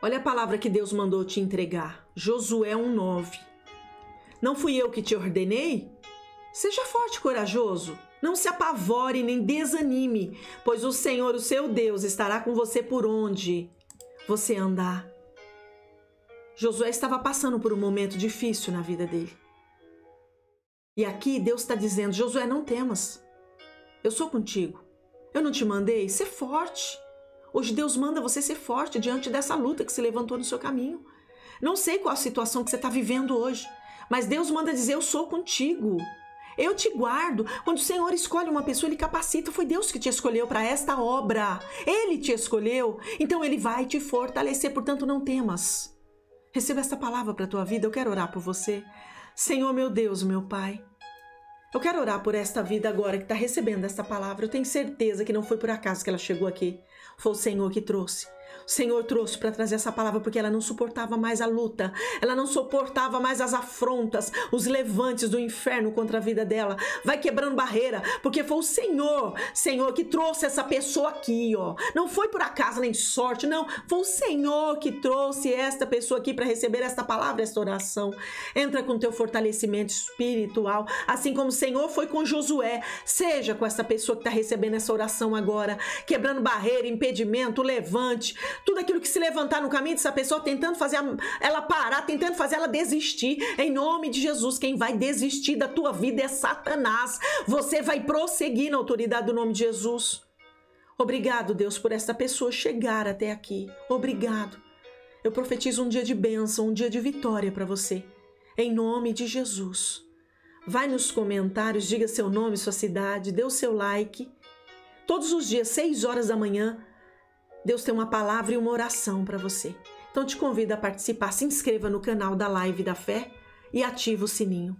Olha a palavra que Deus mandou te entregar. Josué 1:9. Não fui eu que te ordenei? Seja forte e corajoso. Não se apavore nem desanime, pois o Senhor, o seu Deus, estará com você por onde você andar. Josué estava passando por um momento difícil na vida dele. E aqui Deus está dizendo: Josué, não temas. Eu sou contigo. Eu não te mandei? Ser forte. Hoje Deus manda você ser forte diante dessa luta que se levantou no seu caminho. Não sei qual a situação que você está vivendo hoje, mas Deus manda dizer: Eu sou contigo. Eu te guardo. Quando o Senhor escolhe uma pessoa, Ele capacita. Foi Deus que te escolheu para esta obra. Ele te escolheu. Então Ele vai te fortalecer. Portanto, não temas. Receba esta palavra para a tua vida. Eu quero orar por você. Senhor, meu Deus, meu Pai. Eu quero orar por esta vida agora que está recebendo esta palavra. Eu tenho certeza que não foi por acaso que ela chegou aqui. Foi o Senhor que trouxe. O Senhor trouxe para trazer essa palavra porque ela não suportava mais a luta, ela não suportava mais as afrontas, os levantes do inferno contra a vida dela. Vai quebrando barreira, porque foi o Senhor, Senhor, que trouxe essa pessoa aqui, ó. Não foi por acaso nem sorte, não. Foi o Senhor que trouxe esta pessoa aqui para receber esta palavra, esta oração. Entra com teu fortalecimento espiritual, assim como o Senhor foi com Josué. Seja com essa pessoa que está recebendo essa oração agora, quebrando barreira, impedimento, levante, tudo aquilo que se levantar no caminho dessa pessoa, tentando fazer ela parar, tentando fazer ela desistir. Em nome de Jesus, quem vai desistir da tua vida é Satanás. Você vai prosseguir na autoridade do nome de Jesus. Obrigado, Deus, por esta pessoa chegar até aqui. Obrigado. Eu profetizo um dia de bênção, um dia de vitória para você. Em nome de Jesus. Vai nos comentários, diga seu nome, sua cidade, dê o seu like. Todos os dias, 6 horas da manhã, Deus tem uma palavra e uma oração para você. Então te convido a participar. Se inscreva no canal da Live da Fé e ative o sininho.